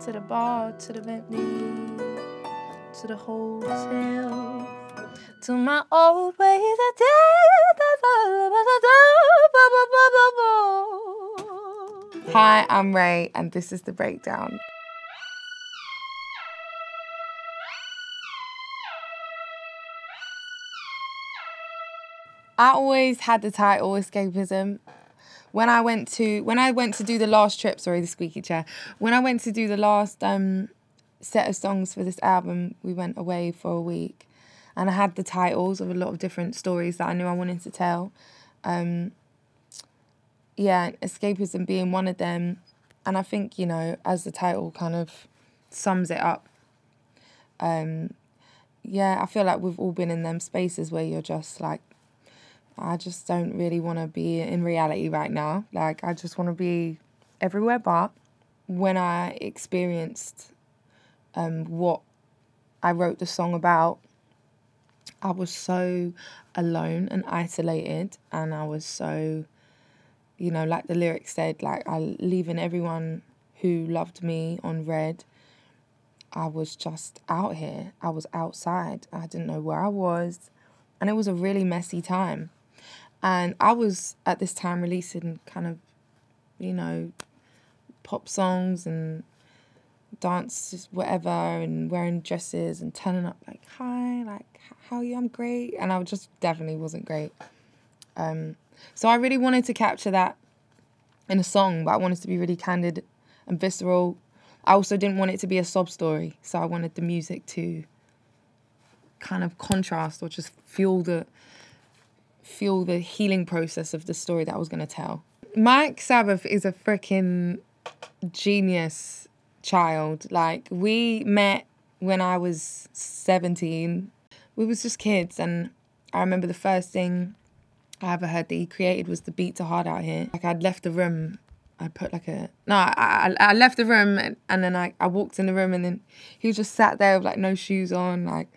to the bar, to the Bentley, to the hotel, to my old ways of Hi, I'm Raye, and this is the breakdown. I always had the title escapism. When I went to when I went to do the last trip, sorry, the squeaky chair. When I went to do the last um, set of songs for this album, we went away for a week, and I had the titles of a lot of different stories that I knew I wanted to tell. Um, yeah, escapism being one of them, and I think you know, as the title kind of sums it up. Um, yeah, I feel like we've all been in them spaces where you're just like I just don't really want to be in reality right now. Like, I just want to be everywhere but when I experienced um, what I wrote the song about, I was so alone and isolated, and I was so, you know, like the lyrics said, like I leaving everyone who loved me on red. I was just out here. I was outside. I didn't know where I was, and it was a really messy time. And I was at this time releasing kind of, you know, pop songs and dances, whatever, and wearing dresses and turning up like, hi, like, how are you? I'm great. And I just definitely wasn't great. Um, so I really wanted to capture that in a song, but I wanted to be really candid and visceral. I also didn't want it to be a sob story, so I wanted the music to kind of contrast or just fuel the fuel the healing process of the story that I was going to tell. Mike Sabath is a freaking genius child. Like, we met when I was 17. We was just kids, and I remember the first thing I ever heard that he created was the beat to Hard Out Here. Like, I'd left the room I put like a no. I I, left the room and, and then I, I walked in the room and then he was just sat there with like no shoes on, like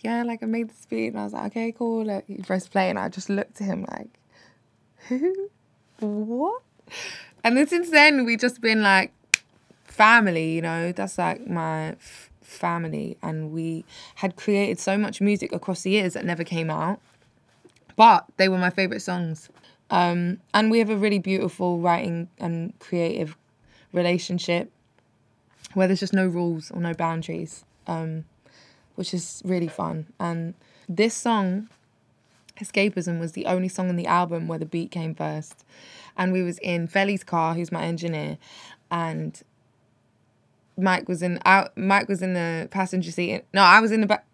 yeah, like I made the beat and I was like, okay, cool. Like he pressed play and I just looked at him like, who, what? And then since then we've just been like family, you know. That's like my family, and we had created so much music across the years that never came out, but they were my favorite songs. Um, and we have a really beautiful writing and creative relationship where there's just no rules or no boundaries. Um, which is really fun. And this song, Escapism, was the only song on the album where the beat came first. And we was in Felly's car, who's my engineer, and Mike was in out. Mike was in the passenger seat. No, I was in the back.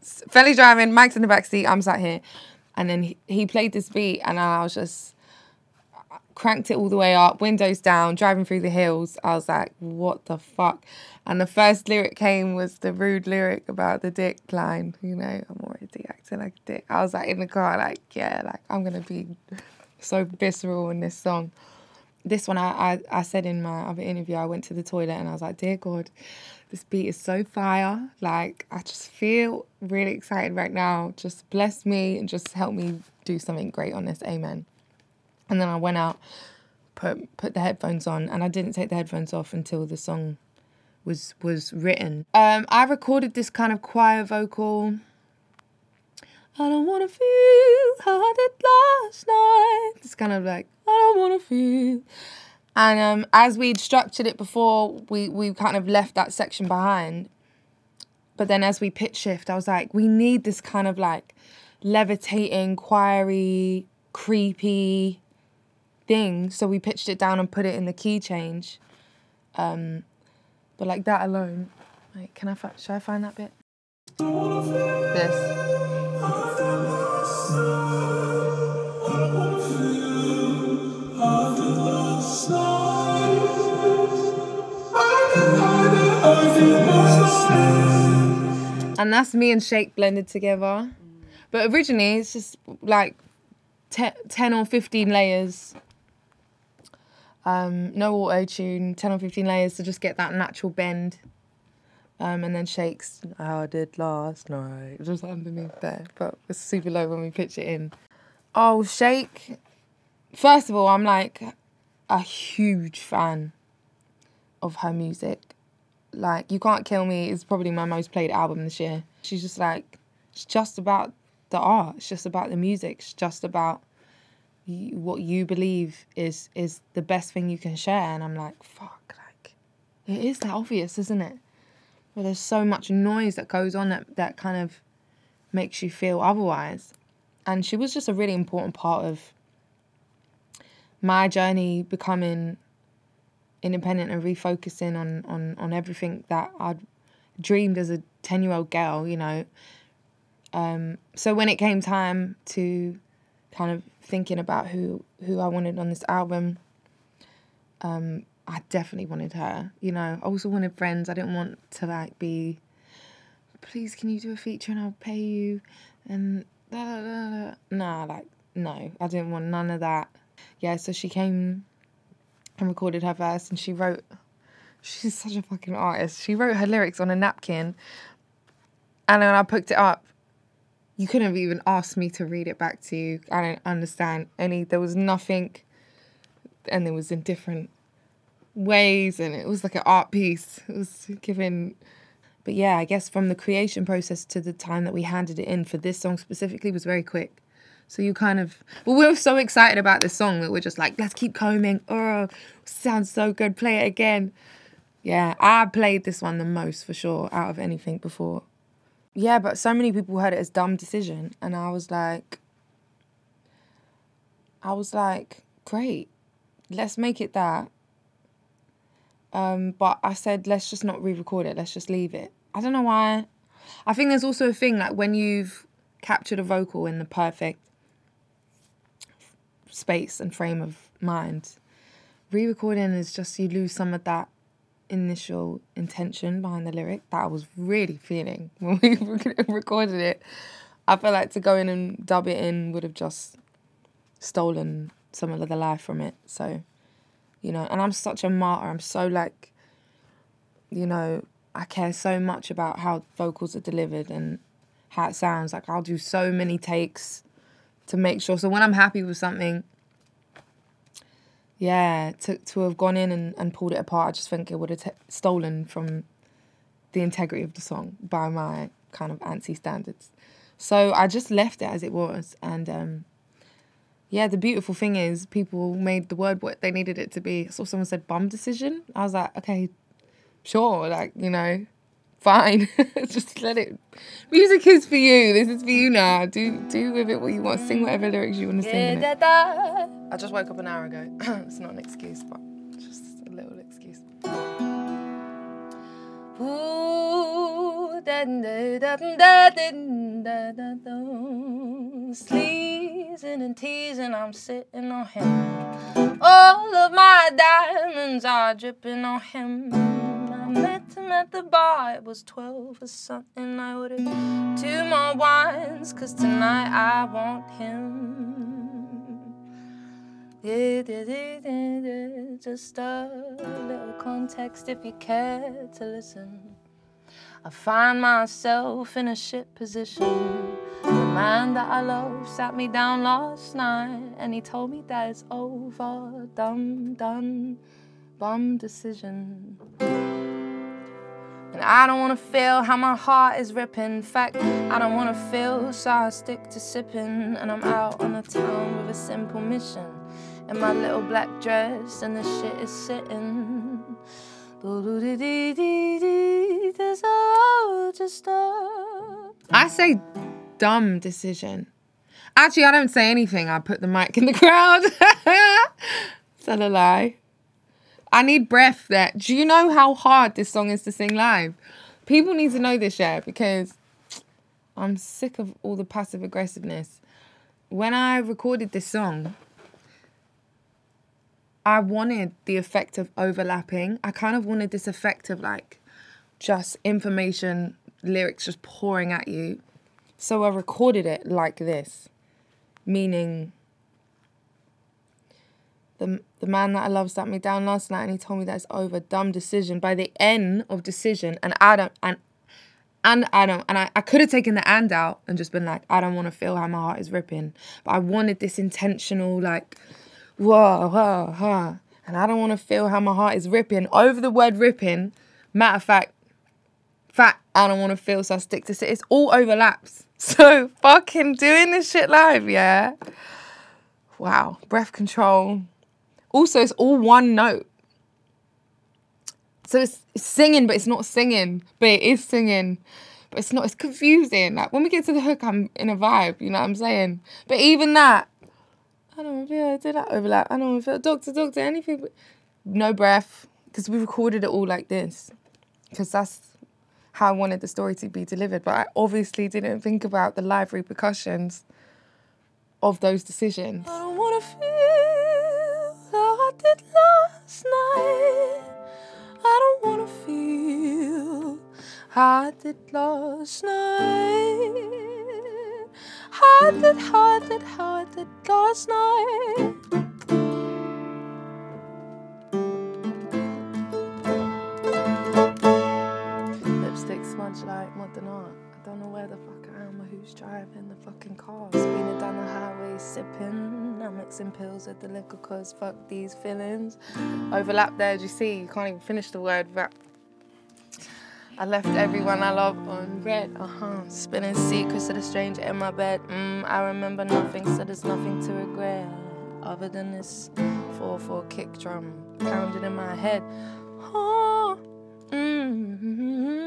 Felly's driving. Mike's in the back seat. I'm sat here, and then he, he played this beat, and I was just cranked it all the way up, windows down, driving through the hills. I was like, what the fuck? And the first lyric came was the rude lyric about the dick line. You know, I'm already acting like a dick. I was like in the car, like, yeah, like I'm gonna be so visceral in this song. This one, I, I, I said in my other interview, I went to the toilet and I was like, dear God, this beat is so fire. Like, I just feel really excited right now. Just bless me and just help me do something great on this. Amen. And then I went out, put put the headphones on, and I didn't take the headphones off until the song was was written. Um, I recorded this kind of choir vocal. I don't wanna feel how I did last night. It's kind of like I don't wanna feel. And um, as we'd structured it before, we we kind of left that section behind. But then as we pitch shift, I was like, we need this kind of like levitating, choiry, creepy thing. So we pitched it down and put it in the key change. Um, but like that alone, like, can I fi- should I find that bit? This. And that's me and Shake blended together. But originally, it's just like 10 or 15 layers um, no auto tune, 10 or 15 layers to just get that natural bend. Um, and then Shake's, how I did last night, just underneath there. But it's super low when we pitch it in. Oh, Shake. First of all, I'm like a huge fan of her music. Like, You Can't Kill Me is probably my most played album this year. She's just like, it's just about the art. It's just about the music. It's just about what you believe is is the best thing you can share. And I'm like, fuck, like, it is that obvious, isn't it? But there's so much noise that goes on that, that kind of makes you feel otherwise. And she was just a really important part of my journey becoming independent and refocusing on on on everything that I'd dreamed as a 10 year old girl, you know. Um, so when it came time to kind of thinking about who who I wanted on this album, um, I definitely wanted her. You know, I also wanted friends. I didn't want to like be, please can you do a feature and I'll pay you, and da, da, da, nah, like no, I didn't want none of that. Yeah, so she came and recorded her verse, and she wrote. She's such a fucking artist. She wrote her lyrics on a napkin, and then I picked it up. You couldn't have even asked me to read it back to you. I don't understand any. There was nothing, and it was in different ways, and it was like an art piece. It was given. But yeah, I guess from the creation process to the time that we handed it in for this song specifically was very quick. So you kind of, well, we were so excited about this song that we're just like, let's keep combing. Oh, sounds so good. Play it again. Yeah, I played this one the most for sure out of anything before. Yeah, but so many people heard it as dumb decision, and I was like, I was like, great, let's make it that. Um, but I said, let's just not re-record it. Let's just leave it. I don't know why. I think there's also a thing like when you've captured a vocal in the perfect space and frame of mind. Re-recording is just you lose some of that initial intention behind the lyric that I was really feeling when we recorded it. I felt like to go in and dub it in would have just stolen some of the life from it. So, you know, and I'm such a martyr. I'm so like, you know, I care so much about how vocals are delivered and how it sounds. Like I'll do so many takes to make sure. So when I'm happy with something, yeah, to to have gone in and, and pulled it apart, I just think it would have t- stolen from the integrity of the song by my kind of antsy standards. So I just left it as it was, and um, yeah, the beautiful thing is people made the word what they needed it to be. I saw someone said bum decision. I was like, okay, sure, like you know, fine. Just let it. Music is for you. This is for you now. Do do with it what you want. Sing whatever lyrics you want to sing. I just woke up an hour ago. it's not an excuse, but just a little excuse. Ooh, Sleazing and teasing, I'm sitting on him. All of my diamonds are dripping on him him at the bar. It was 12 or something. I ordered two more wines, cause tonight I want him. Just a little context if you care to listen. I find myself in a shit position. The man that I love sat me down last night and he told me that it's over. Dumb, done, bum decision. And I don't wanna feel how my heart is ripping. In fact, I don't wanna feel, so I stick to sipping. And I'm out on the town with a simple mission. In my little black dress, and the shit is sitting. I say dumb decision. Actually, I don't say anything. I put the mic in the crowd. Is that a lie? I need breath there. Do you know how hard this song is to sing live? People need to know this, yeah, because I'm sick of all the passive aggressiveness. When I recorded this song, I wanted the effect of overlapping. I kind of wanted this effect of like just information, lyrics just pouring at you. So I recorded it like this, meaning the the man that I love sat me down last night and he told me that it's over. Dumb decision. By the end of decision, and Adam and and Adam and I, I could have taken the and out and just been like, I don't want to feel how my heart is ripping. But I wanted this intentional like, whoa, whoa, whoa. and I don't want to feel how my heart is ripping. Over the word ripping, matter of fact, fact, I don't want to feel, so I stick to it. It's all overlaps. So fucking doing this shit live, yeah. Wow, breath control. Also, it's all one note. So it's, singing, but it's not singing, but it is singing but it's not, it's confusing. Like when we get to the hook, I'm in a vibe, you know what I'm saying? But even that, I don't feel, did that overlap? I don't feel, doctor, doctor, anything, but no breath, because we recorded it all like this, because that's how I wanted the story to be delivered. But I obviously didn't think about the live repercussions of those decisions. Did last night. I don't want to feel I did last night. I did, I did, I did last night. Lipstick smudge like modern art. I don't know where the fuck I am who's driving the fucking car. Spinning down the highway, sipping. I'm mixing pills with the liquor cause fuck these feelings. Overlap there, do you see? You can't even finish the word rap. I left everyone I love on red, uh huh. Spinning secrets to the stranger in my bed. Mm, I remember nothing, so there's nothing to regret. Other than this 4 4 kick drum pounding in my head. Oh, mm-hmm.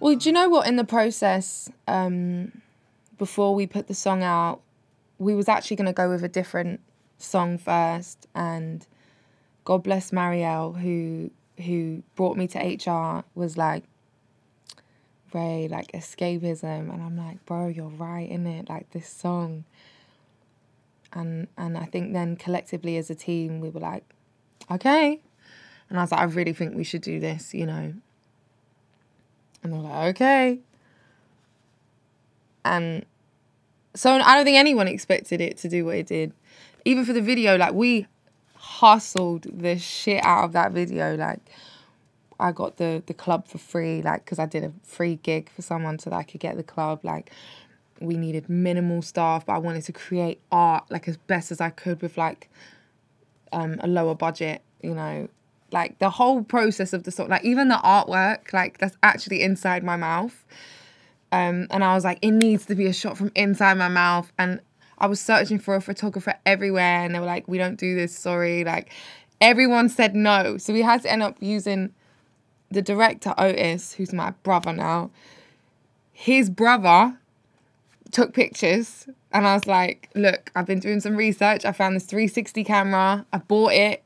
Well, do you know what? In the process, um, before we put the song out, we was actually going to go with a different song first, and God bless Marielle, who who brought me to HR, was like, Raye, like escapism, and I'm like, bro, you're right in it, like this song. And and I think then collectively as a team, we were like, okay, and I was like, I really think we should do this, you know. And they're like, okay. And so I don't think anyone expected it to do what it did. Even for the video, like we hustled the shit out of that video. Like, I got the the club for free, like, because I did a free gig for someone so that I could get the club. Like, we needed minimal staff, but I wanted to create art like as best as I could with like um, a lower budget, you know. Like the whole process of the sort like even the artwork, like that's actually inside my mouth. Um, and I was like, it needs to be a shot from inside my mouth. And I was searching for a photographer everywhere and they were like, we don't do this, sorry. Like everyone said no. So we had to end up using the director, Otis, who's my brother now. His brother took pictures and I was like, look, I've been doing some research. I found this 360 camera. I bought it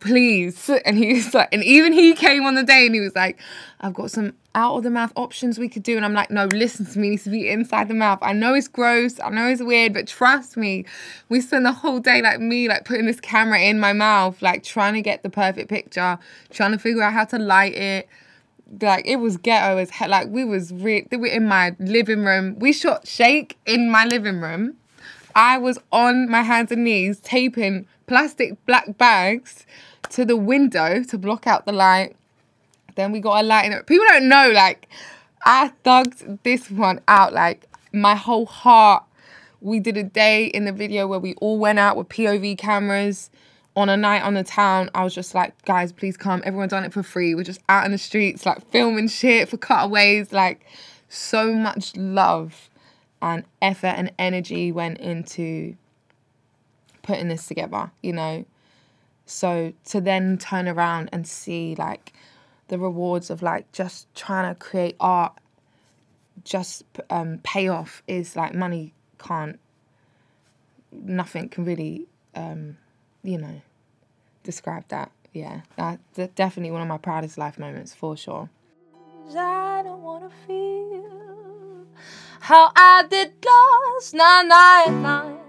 please. And he was like, and even he came on the day and he was like, I've got some out of the mouth options we could do. And I'm like, no, listen to me, it needs to be inside the mouth. I know it's gross, I know it's weird, but trust me, we spent the whole day like me, like putting this camera in my mouth, like trying to get the perfect picture, trying to figure out how to light it. Like it was ghetto as hell. Like we was re- we were in my living room. We shot Shake in my living room. I was on my hands and knees taping plastic black bags to the window to block out the light. Then we got a light in it. People don't know, like, I thugged this one out, like, my whole heart. We did a day in the video where we all went out with POV cameras on a night on the town. I was just like, guys, please come. Everyone done it for free. We're just out in the streets, like, filming shit for cutaways. Like, so much love and effort and energy went into putting this together, you know. So to then turn around and see like the rewards of like just trying to create art, just um, pay off is like money can't, nothing can really, um, you know, describe that. Yeah, that's definitely one of my proudest life moments for sure. I don't wanna feel how I did last night, night, night.